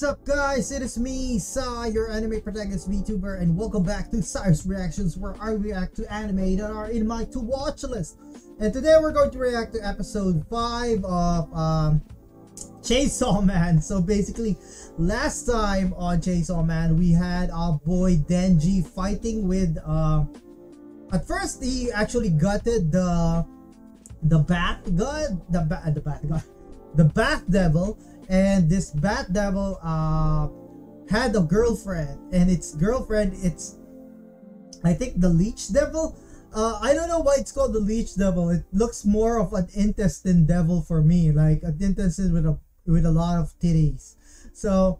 What's up guys, it is me, Sai, your anime protagonist VTuber, and welcome back to Sai's Reactions where I react to anime that are in my to watch list. And today we're going to react to episode 5 of um, Chainsaw Man. So basically, last time on Chainsaw Man, we had our boy Denji fighting with, uh, at first he actually gutted the, the Bat God, the, ba the Bat God, the Bat Devil, and this bat devil uh had a girlfriend and its girlfriend it's i think the leech devil? Uh i don't know why it's called the leech devil. It looks more of an intestine devil for me like an intestine with a with a lot of titties. So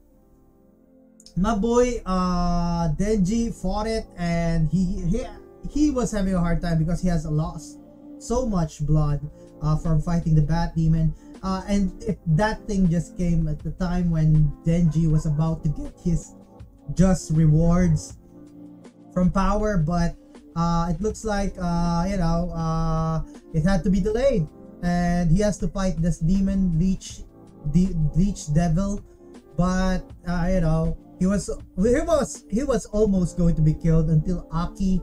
my boy uh denji fought it and he he he was having a hard time because he has lost so much blood uh, from fighting the bat demon uh, and if that thing just came at the time when Denji was about to get his just rewards from power, but uh, it looks like uh, you know uh, it had to be delayed, and he has to fight this demon leech, de- leech devil, but uh, you know he was he was he was almost going to be killed until Aki.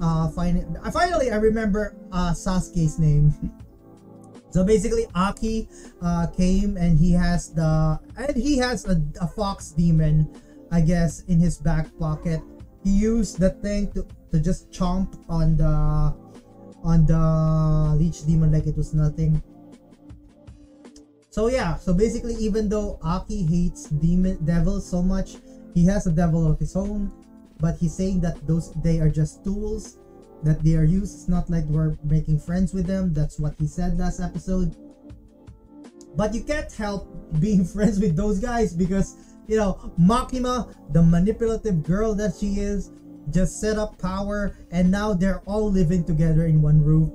Uh, finally, finally, I remember uh, Sasuke's name. So basically, Aki uh, came and he has the and he has a, a fox demon, I guess, in his back pocket. He used the thing to to just chomp on the on the leech demon like it was nothing. So yeah, so basically, even though Aki hates demon devils so much, he has a devil of his own. But he's saying that those they are just tools that they are used. It's not like we're making friends with them. That's what he said last episode. But you can't help being friends with those guys because, you know, Makima, the manipulative girl that she is, just set up Power and now they're all living together in one roof.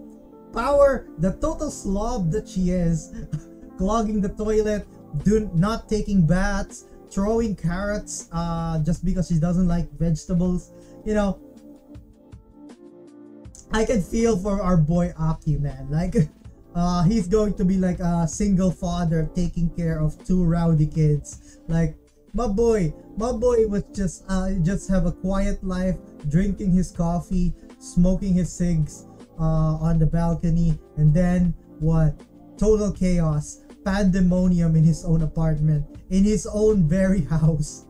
Power, the total slob that she is, clogging the toilet, do not taking baths, throwing carrots uh, just because she doesn't like vegetables. You know, I can feel for our boy Aki, man. Like, uh, he's going to be like a single father taking care of two rowdy kids. Like, my boy, my boy was just uh, just have a quiet life, drinking his coffee, smoking his cigs uh, on the balcony, and then what? Total chaos, pandemonium in his own apartment, in his own very house.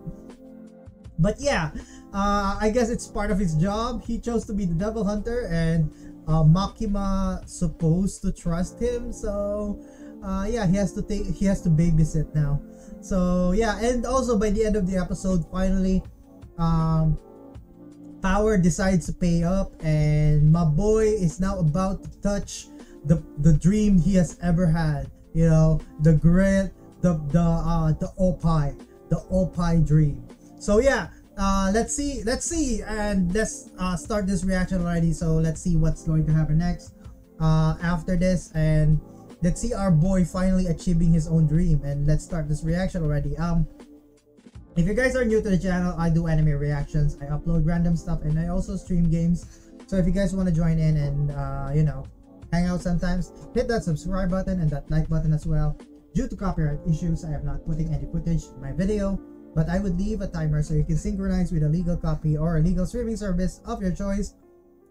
But yeah, uh, I guess it's part of his job. He chose to be the devil hunter and uh, Makima supposed to trust him. So uh, yeah, he has to take he has to babysit now. So yeah, and also by the end of the episode, finally, um, Power decides to pay up, and my boy is now about to touch the the dream he has ever had. You know, the grit, the the uh the oppai, the oppai dream. So yeah, uh, let's see, let's see, and let's uh, start this reaction already. So let's see what's going to happen next uh, after this, and let's see our boy finally achieving his own dream. And let's start this reaction already. Um, if you guys are new to the channel, I do anime reactions. I upload random stuff, and I also stream games. So if you guys want to join in and uh, you know hang out sometimes, hit that subscribe button and that like button as well. Due to copyright issues, I am not putting any footage in my video but I would leave a timer so you can synchronize with a legal copy or a legal streaming service of your choice.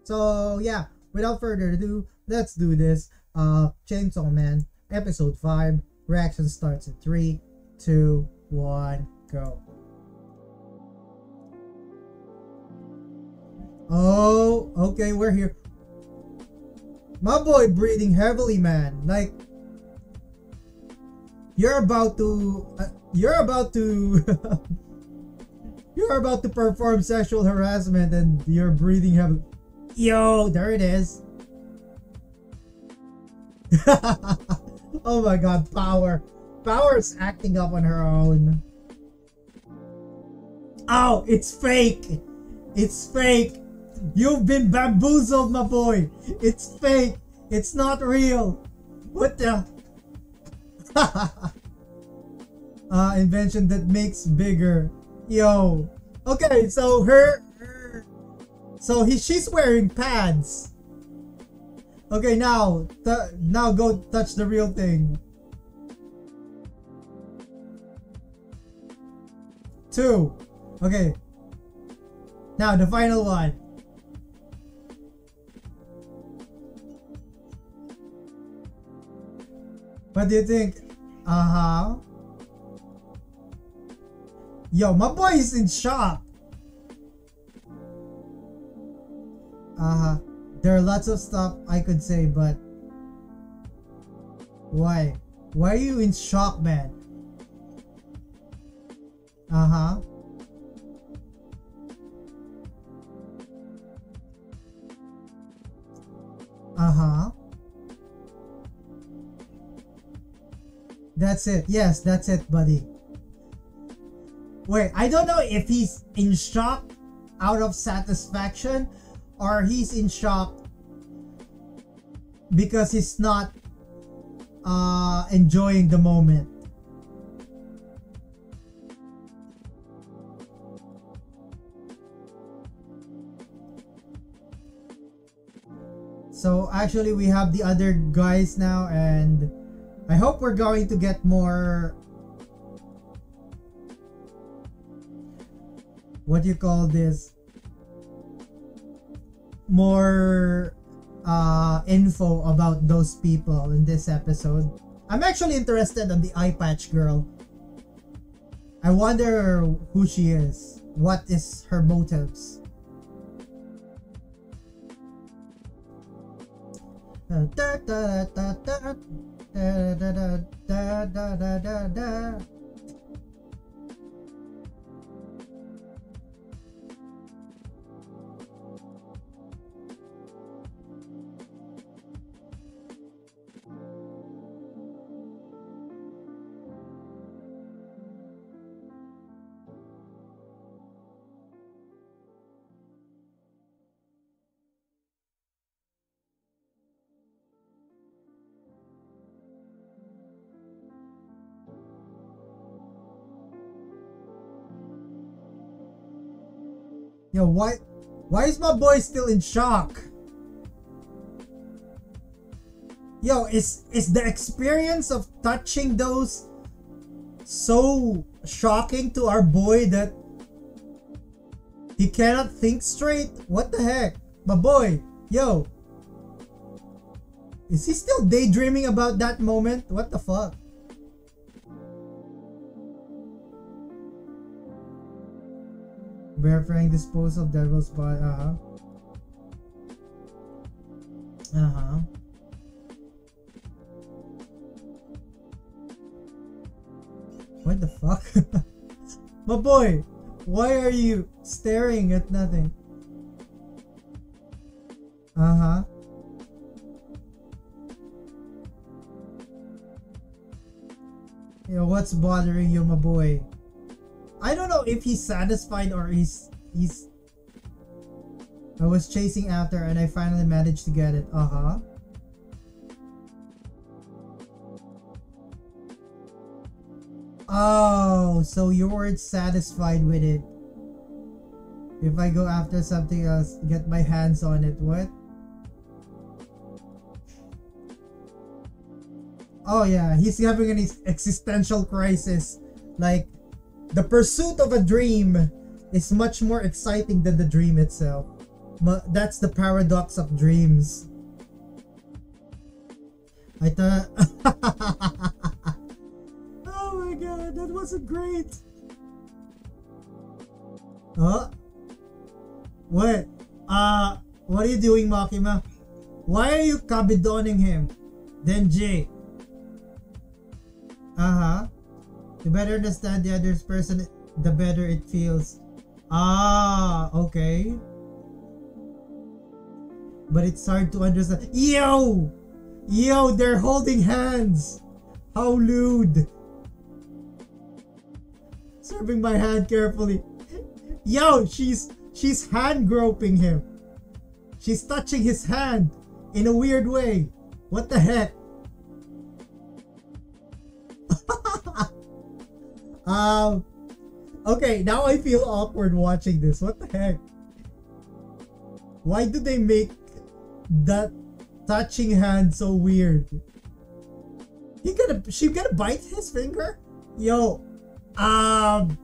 So yeah, without further ado, let's do this. Uh, Chainsaw Man, episode 5. Reaction starts in 3, 2, 1, go. Oh, okay, we're here. My boy breathing heavily, man. Like, you're about to... Uh, you're about to you're about to perform sexual harassment and you're breathing heavily. Yo, there it is. oh my god, Power. Power is acting up on her own. Oh, it's fake. It's fake. You've been bamboozled, my boy. It's fake. It's not real. What the? uh, invention that makes bigger. Yo. Okay, so her, her so he she's wearing pads. Okay, now now go touch the real thing. two. Okay. Now the final one. What do you think? Uh-huh. Yo, my boy is in shock. Uh-huh. There are lots of stuff I could say, but... Why? Why are you in shock, man? Uh-huh. Uh-huh. That's it. Yes, that's it, buddy. Wait, I don't know if he's in shock out of satisfaction or he's in shock because he's not uh, enjoying the moment. So actually we have the other guys now and I hope we're going to get more what do you call this more uh, info about those people in this episode. I'm actually interested on the eye patch girl. I wonder who she is. What is her motives? Why, why is my boy still in shock? Yo, is is the experience of touching those so shocking to our boy that he cannot think straight? What the heck? My boy, yo. Is he still daydreaming about that moment? What the fuck? Verifying disposal devil's body. Uh huh. Uh huh. What the fuck? My boy, why are you staring at nothing? Uh huh. Yo, what's bothering you, my boy? I don't know if he's satisfied or he's he's I was chasing after and I finally managed to get it. Uh-huh. Oh, so you weren't satisfied with it. If I go after something else, get my hands on it, what? Oh yeah, he's having an existential crisis. Like, the pursuit of a dream is much more exciting than the dream itself. That's the paradox of dreams. I thought... oh my god, that wasn't great! Huh? What? Uh, what are you doing, Makima? Why are you kabedoning him? Denji. Uh-huh. The better understand the other person, the better it feels. Ah, okay. But it's hard to understand. Yo! Yo, they're holding hands! How lewd! Serving my hand carefully. Yo, she's she's hand groping him. She's touching his hand in a weird way. What the heck? Um, okay, now I feel awkward watching this. What the heck? Why do they make that touching hand so weird? He gonna, she gonna bite his finger? Yo, um,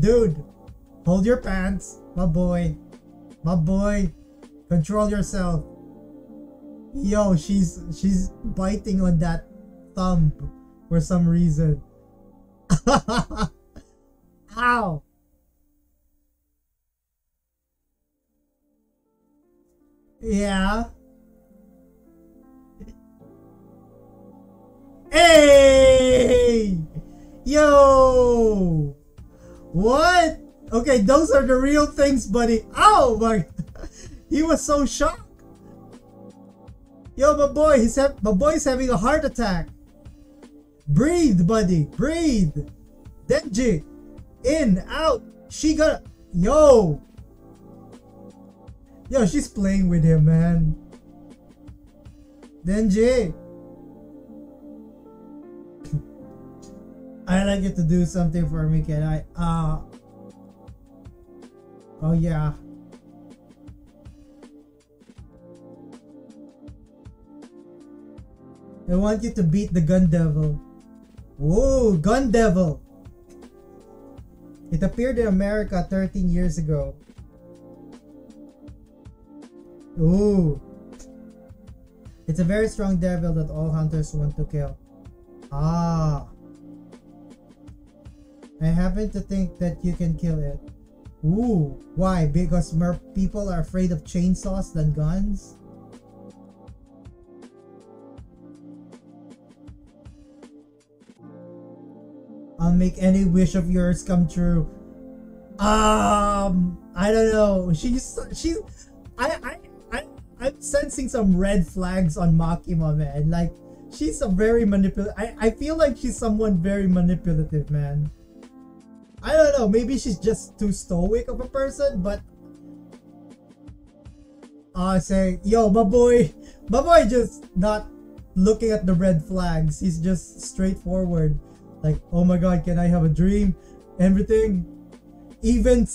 Dude, hold your pants, my boy. My boy, control yourself. Yo, she's she's biting on that thumb for some reason. Ow! Yeah. Hey! Yo! What? Okay, those are the real things, buddy. Oh my! He was so shocked. Yo, my boy, he's my boy's having a heart attack. Breathe, buddy. Breathe. Denji. In, out. She got. Yo. Yo, she's playing with him, man. Denji. I like you to do something for me, can I? Uh. Oh, yeah. I want you to beat the Gun Devil. Whoa, Gun Devil! It appeared in America 13 years ago. Ooh. It's a very strong devil that all hunters want to kill. Ah. I happen to think that you can kill it. Ooh. Why? Because more people are afraid of chainsaws than guns? I'll make any wish of yours come true. Um, I don't know. She's she's I I I I'm sensing some red flags on Makima, man. Like she's a very manipulative. I I feel like she's someone very manipulative, man. I don't know. Maybe she's just too stoic of a person, but uh say, yo, my boy, my boy just not looking at the red flags. He's just straightforward. Like, oh my god, can I have a dream? Everything. Even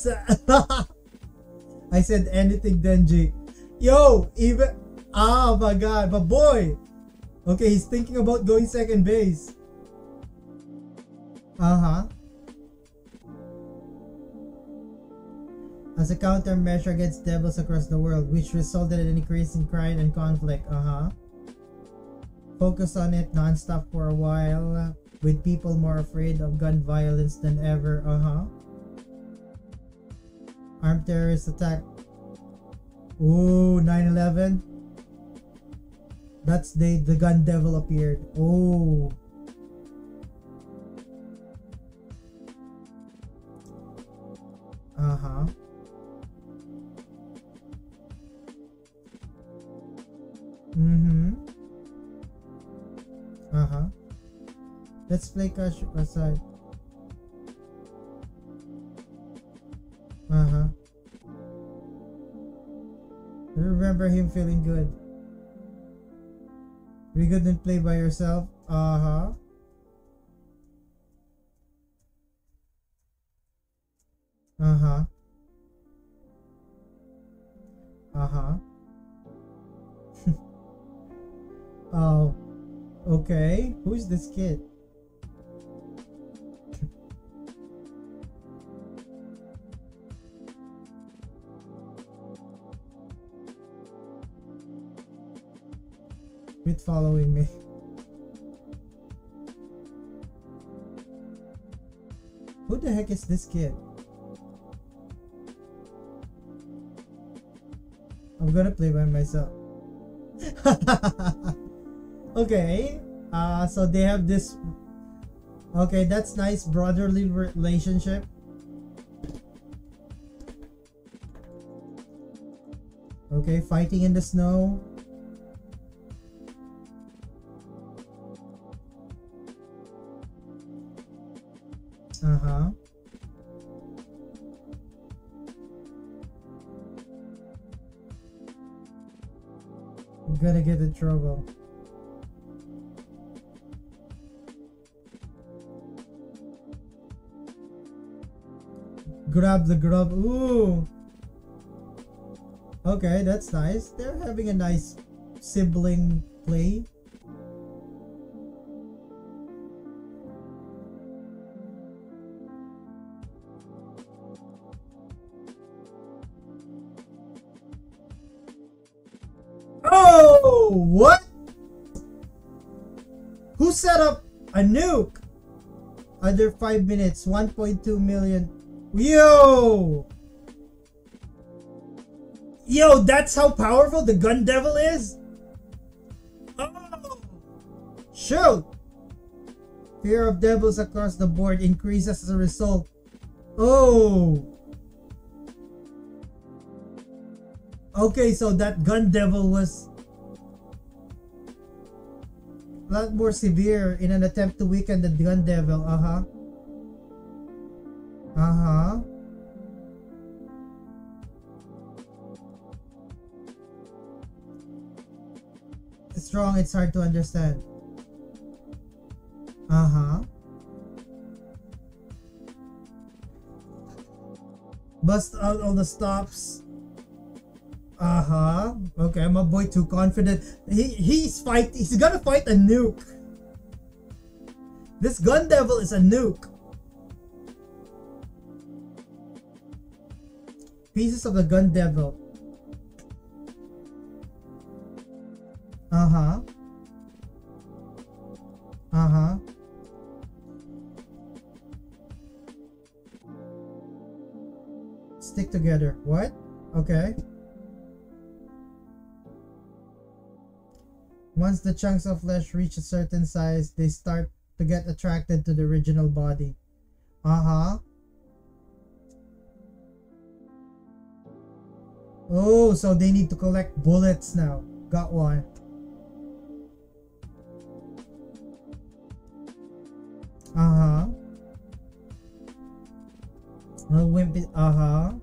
I said anything, Denji. Yo, even Oh my god, my boy! Okay, he's thinking about going second base. Uh-huh. As a countermeasure against devils across the world, which resulted in an increase in crime and conflict. Uh-huh. Focus on it non-stop for a while with people more afraid of gun violence than ever. Uh-huh. Armed terrorist attack. Ooh, 9-11. That's the the gun devil appeared. Oh. Let's play Cash aside. Uh-huh. I remember him feeling good. We couldn't play by yourself? Uh-huh. Uh-huh. Uh-huh. oh. Okay. Who's this kid? Following me. Who the heck is this kid? I'm gonna play by myself. okay. Uh, so they have this. Okay, that's nice brotherly relationship. Okay, fighting in the snow. Uh-huh. I'm gonna get in trouble. Grab the grub. Ooh. Okay, that's nice. They're having a nice sibling play. Under 5 minutes, 1.2 million. Yo! Yo, that's how powerful the gun devil is? Oh! Shoot! Fear of devils across the board increases as a result. Oh! Okay, so that gun devil was lot more severe in an attempt to weaken the gun devil. Uh-huh. Uh-huh. It's strong, it's hard to understand. Uh-huh. Bust out all the stops. Uh-huh. Okay, my boy too confident. He he's fight he's gonna fight a nuke. This gun devil is a nuke. Pieces of the gun devil. Uh-huh. Uh-huh. Stick together. What? Okay. Once the chunks of flesh reach a certain size, they start to get attracted to the original body. Uh-huh. Oh, so they need to collect bullets now. Got one. Uh-huh. Wimpy. Uh-huh.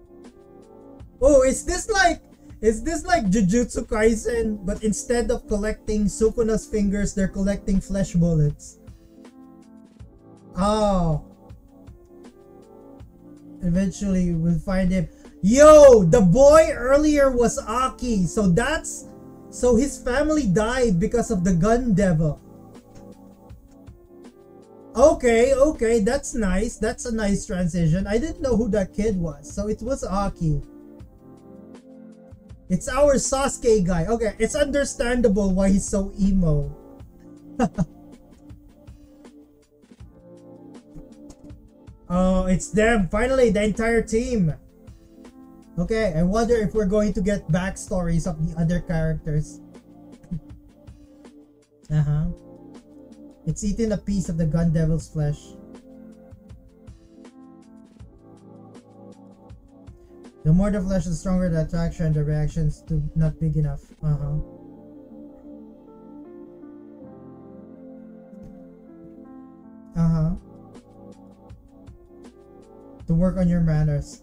Oh, is this like is this like Jujutsu Kaisen, but instead of collecting Sukuna's fingers, they're collecting flesh bullets? Oh. Eventually, we'll find him. Yo, the boy earlier was Aki, so that's... So his family died because of the gun devil. Okay, okay, that's nice. That's a nice transition. I didn't know who that kid was, so it was Aki. It's our Sasuke guy. Okay, it's understandable why he's so emo. oh, it's them. Finally, the entire team. Okay, I wonder if we're going to get backstories of the other characters. uh-huh. It's eating a piece of the gun devil's flesh. The more the flesh, the stronger the attraction, and the reactions to not big enough. Uh-huh. Uh-huh. To work on your manners.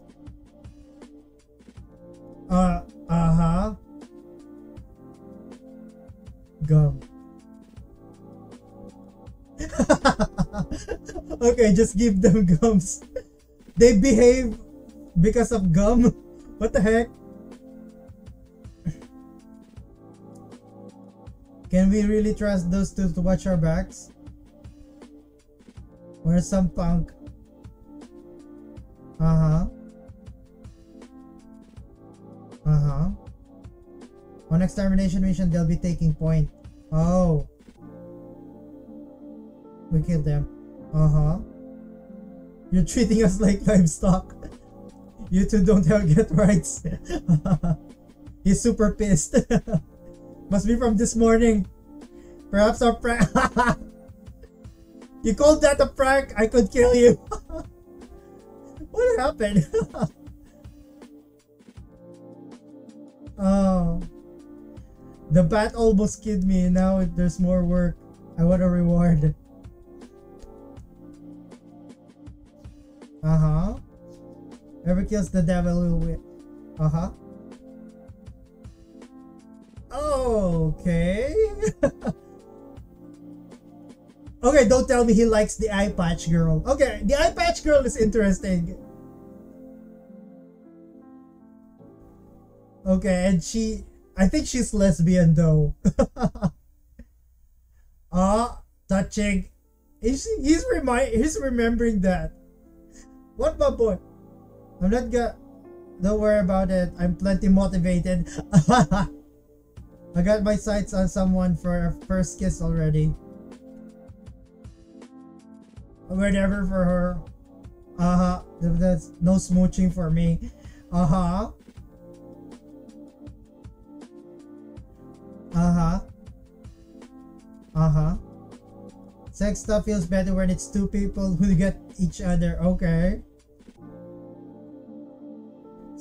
Uh, uh-huh. Gum. okay, just give them gums. They behave because of gum? What the heck? Can we really trust those two to watch our backs? Where's some punk? Uh-huh. Uh-huh. On extermination mission, they'll be taking point. Oh. We killed them. Uh-huh. You're treating us like livestock. You two don't have get rights. He's super pissed. Must be from this morning. Perhaps our prank. you called that a prank? I could kill you. what happened? oh. The bat almost killed me. Now there's more work. I want a reward. Uh-huh. Whoever kills the devil will win. Uh-huh. Okay. okay, don't tell me he likes the eye patch girl. Okay, the eye patch girl is interesting. Okay, and she... I think she's lesbian though. Ah, touching. He's, he's, remind, he's remembering that. What my boy? I'm not gonna... Don't worry about it. I'm plenty motivated. I got my sights on someone for a first kiss already. Whatever for her. Uh-huh. That's no smooching for me. Uh-huh. Uh-huh. Uh-huh. Sex stuff feels better when it's two people who get each other. Okay.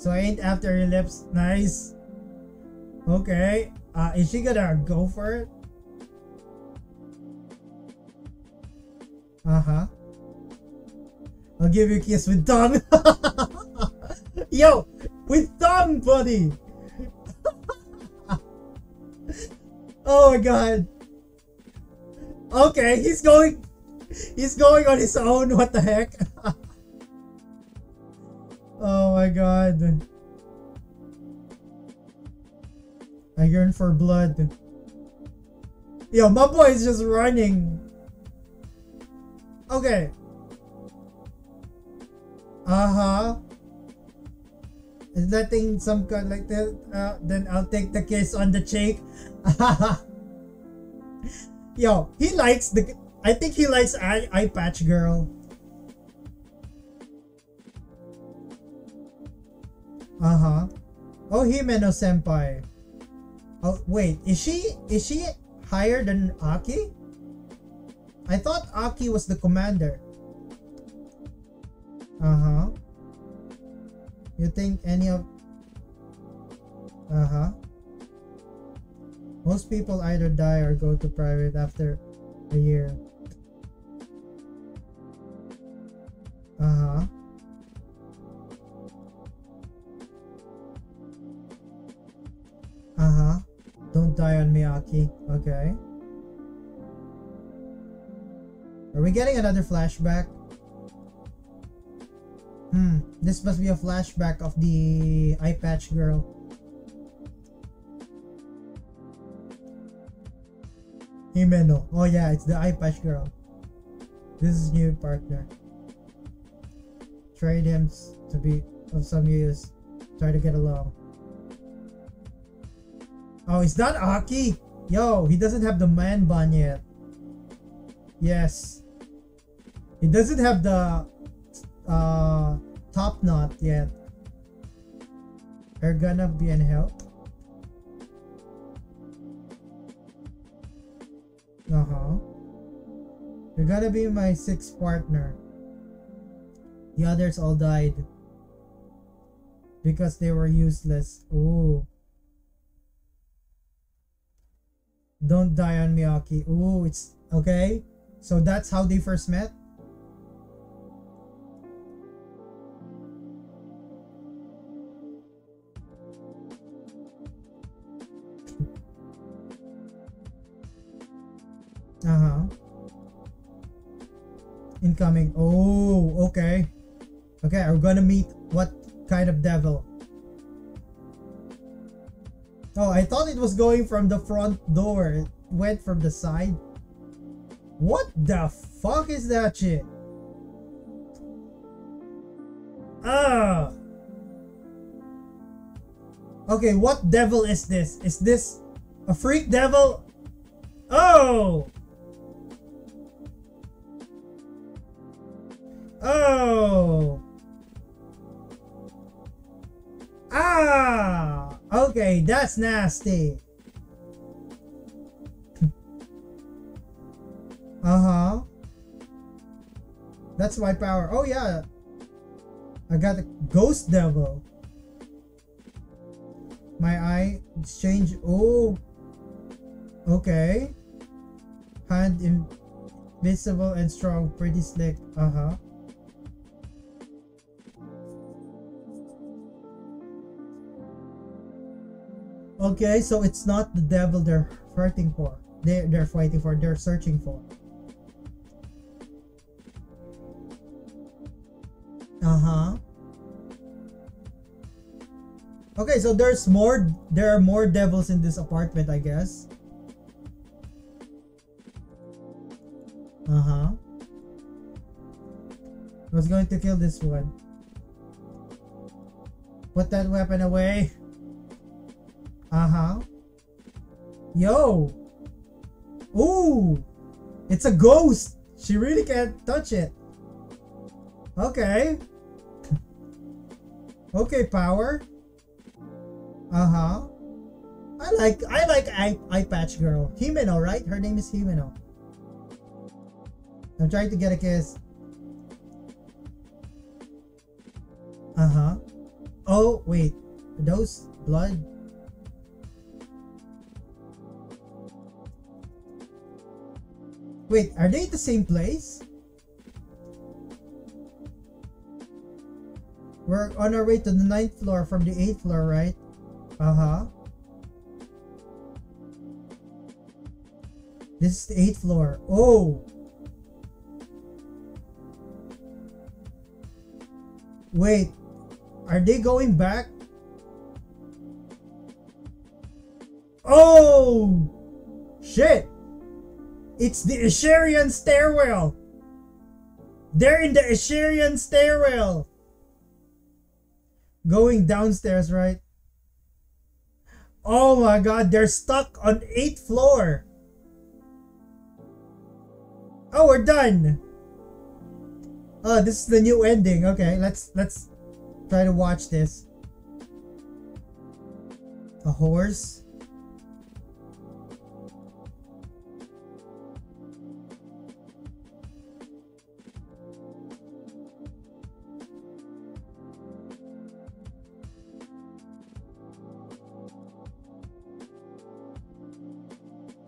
So ain't after your lips. Nice. Okay. Uh, is she gonna go for it? Uh-huh. I'll give you a kiss with tongue. Yo! With tongue, buddy! oh my god. Okay, he's going... He's going on his own. What the heck? For blood. Yo, my boy is just running. Okay. Uh-huh. Is that thing some kind like that? Uh, then I'll take the kiss on the cheek. Yo, he likes the... I think he likes eye, eye patch girl. Uh-huh. Oh, Himeno senpai. Oh, wait. Is she... Is she higher than Aki? I thought Aki was the commander. Uh-huh. You think any of... Uh-huh. Most people either die or go to private after a year. Uh-huh. Okay. Are we getting another flashback? Hmm. This must be a flashback of the eye patch girl. Himeno. Oh yeah, it's the eye patch girl. This is new partner. Trade him to be of some use. Try to get along. Oh, it's not Aki! Yo, he doesn't have the man bun yet. Yes. He doesn't have the uh, top knot yet. Are gonna be any help? Uh-huh. You're gonna be my sixth partner. The others all died. Because they were useless. Ooh. Don't die on Miyaki. Ooh, it's... Okay. So that's how they first met? Uh-huh. Incoming. Oh, okay. Okay, we're gonna meet what kind of devil? Oh, I thought it was going from the front door. It went from the side. What the fuck is that shit? Ah! Okay, what devil is this? Is this a freak devil? Oh! Oh! That's nasty. uh-huh. That's my power. Oh yeah. I got a ghost devil. My eye exchange. Oh. Okay. Hand invisible and strong. Pretty slick. Uh-huh. Okay, so it's not the devil they're fighting for. They're, they're fighting for, they're searching for. Uh-huh. Okay, so there's more, there are more devils in this apartment, I guess. Uh-huh. I was going to kill this one. Put that weapon away. Uh-huh. Yo! Ooh! It's a ghost! She really can't touch it. Okay. okay, power. Uh-huh. I like I like eye, eye patch girl. Himeno, right? Her name is Himeno. I'm trying to get a kiss. Uh-huh. Oh, wait. Those blood Wait, are they the same place? We're on our way to the ninth floor from the eighth floor, right? Uh-huh. This is the eighth floor. Oh! Wait, are they going back? Oh! Shit! It's the Escherian stairwell! They're in the Escherian stairwell! Going downstairs, right? Oh my god, they're stuck on 8th floor! Oh, we're done! Oh, this is the new ending. Okay, let's let's try to watch this. A horse?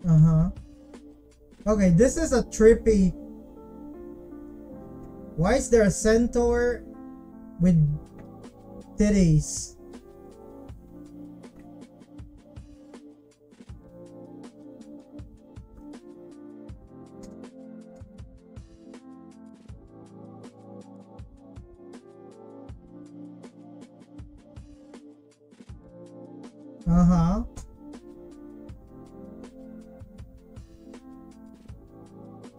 Uh-huh. Okay, this is a trippy... Why is there a centaur with titties? Uh-huh.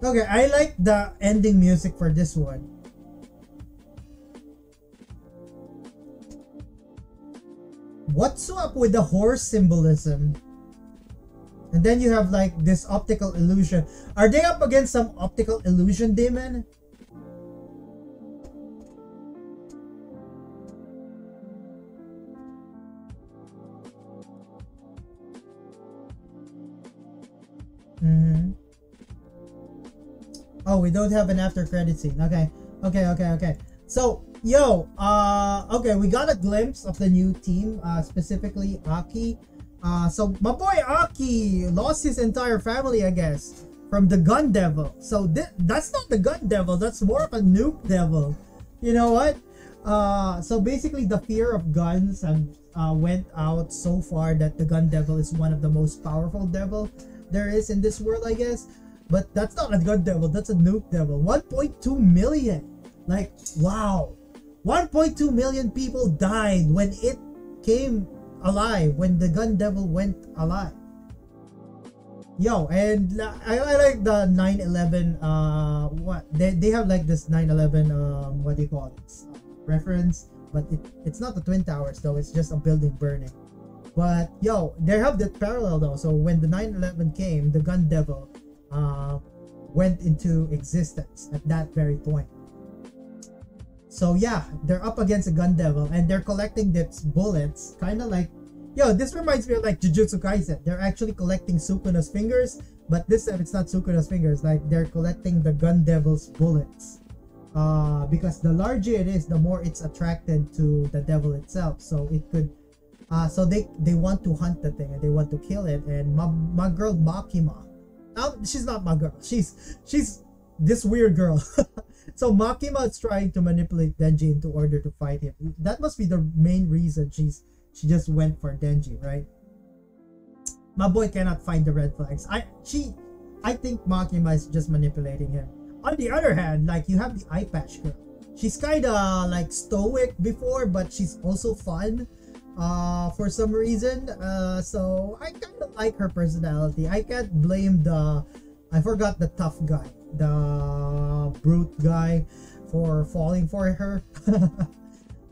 Okay, I like the ending music for this one. What's up with the horse symbolism? And then you have like this optical illusion. Are they up against some optical illusion demon? Don't have an after credit scene. Okay. Okay, okay, okay. So, yo, uh, okay, we got a glimpse of the new team, uh, specifically Aki. Uh, so my boy Aki lost his entire family, I guess, from the gun devil. So th- that's not the gun devil, that's more of a nuke devil. You know what? Uh, so basically the fear of guns have uh, went out so far that the gun devil is one of the most powerful devil there is in this world, I guess. But that's not a gun devil, that's a nuke devil. 1.2 million. Like, wow. 1.2 million people died when it came alive, when the gun devil went alive. Yo, and I, I like the 9-11, uh, what, they, they have like this 9-11, um, what do you call it, reference, but it, it's not the Twin Towers though, it's just a building burning. But, yo, they have that parallel though, so when the 9-11 came, the gun devil, uh, went into existence at that very point. So yeah, they're up against a gun devil and they're collecting its bullets, kind of like, yo, this reminds me of like Jujutsu Kaisen. They're actually collecting Sukuna's fingers, but this time it's not Sukuna's fingers. Like they're collecting the gun devil's bullets. Uh, because the larger it is, the more it's attracted to the devil itself. So it could, uh, so they they want to hunt the thing and they want to kill it. And my, my girl Makima, she's not my girl. She's she's this weird girl. so Makima is trying to manipulate Denji into order to fight him. That must be the main reason she's she just went for Denji, right? My boy cannot find the red flags. I she I think Makima is just manipulating him. On the other hand, like you have the eye patch girl. She's kinda like stoic before, but she's also fun uh for some reason uh so i kind of like her personality. I can't blame the i forgot the tough guy the brute guy for falling for her.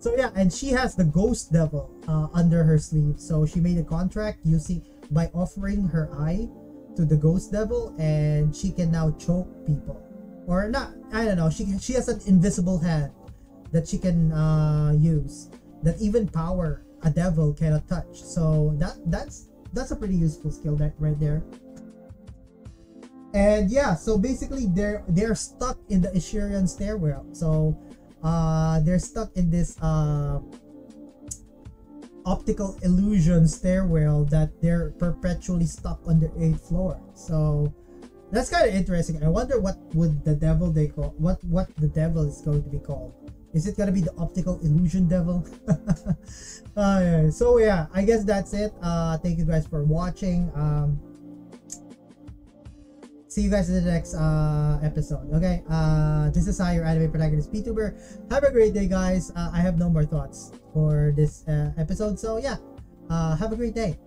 So yeah and she has the ghost devil uh, under her sleeve. So she made a contract using by offering her eye to the ghost devil and she can now choke people. Or not i don't know she she has an invisible hand that she can uh use that even power a devil cannot touch. So that that's that's a pretty useful skill that right there. And yeah so basically they're they're stuck in the Escherian stairwell. So uh they're stuck in this uh optical illusion stairwell that they're perpetually stuck on the eighth floor. So that's kind of interesting. I wonder what would the devil they call what what the devil is going to be called is it gonna be the optical illusion devil so yeah i guess that's it uh thank you guys for watching um see you guys in the next uh, episode. Okay, uh, this is how your anime protagonist VTuber. Have a great day, guys. Uh, I have no more thoughts for this uh, episode, so yeah, uh, have a great day.